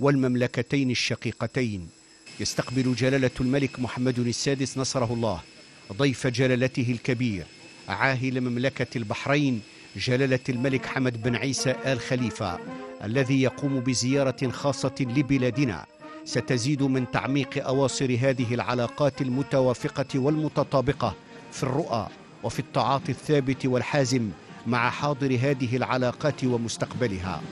والمملكتين الشقيقتين. يستقبل جلالة الملك محمد السادس نصره الله ضيف جلالته الكبير عاهل مملكة البحرين جلالة الملك حمد بن عيسى آل خليفة الذي يقوم بزيارة خاصة لبلادنا. ستزيد من تعميق أواصر هذه العلاقات المتوافقة والمتطابقة في الرؤى وفي التعاطي الثابت والحازم مع حاضر هذه العلاقات ومستقبلها.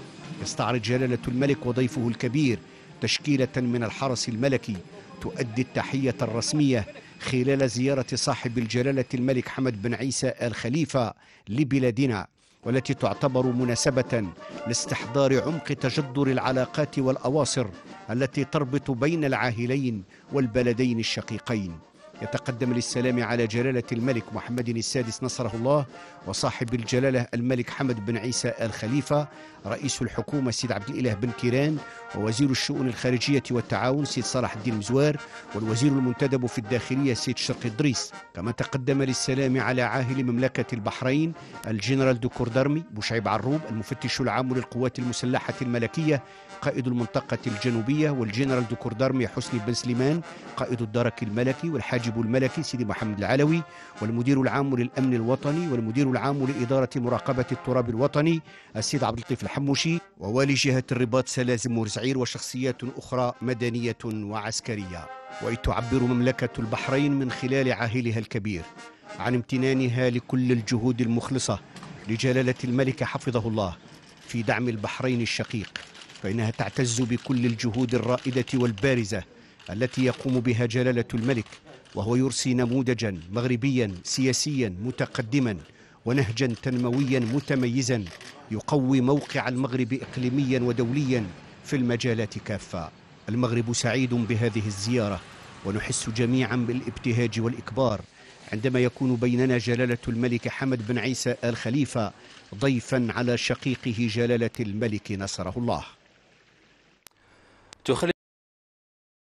يستعرض جلالة الملك وضيفه الكبير تشكيلة من الحرس الملكي تؤدي التحية الرسمية خلال زيارة صاحب الجلالة الملك حمد بن عيسى آل خليفة لبلادنا والتي تعتبر مناسبة لاستحضار عمق تجدر العلاقات والأواصر التي تربط بين العاهلين والبلدين الشقيقين. يتقدم للسلام على جلالة الملك محمد السادس نصره الله وصاحب الجلالة الملك حمد بن عيسى آل خليفة رئيس الحكومة سيد عبد الإله بن كيران ووزير الشؤون الخارجية والتعاون سيد صلاح الدين مزوار والوزير المنتدب في الداخلية سيد شرقي إدريس. كما تقدم للسلام على عاهل مملكة البحرين الجنرال دكور دارمي بوشعيب عروب المفتش العام للقوات المسلحة الملكية قائد المنطقة الجنوبية والجنرال دكور دارمي حسني بن سليمان قائد الدرك الملكي والحاجب الملكي سيدي محمد العلوي والمدير العام للأمن الوطني والمدير العام لإدارة مراقبة التراب الوطني السيد عبد اللطيف الحموشي ووالي جهة الرباط سلازم ورزعير وشخصيات أخرى مدنية وعسكرية. وإذ تعبر مملكة البحرين من خلال عاهلها الكبير عن امتنانها لكل الجهود المخلصة لجلالة الملك حفظه الله في دعم البحرين الشقيق. فإنها تعتز بكل الجهود الرائدة والبارزة التي يقوم بها جلالة الملك وهو يرسي نموذجا مغربيا سياسيا متقدما ونهجا تنمويا متميزا يقوي موقع المغرب اقليميا ودوليا في المجالات كافة. المغرب سعيد بهذه الزيارة ونحس جميعا بالابتهاج والإكبار. عندما يكون بيننا جلالة الملك حمد بن عيسى آل خليفة ضيفا على شقيقه جلالة الملك نصره الله.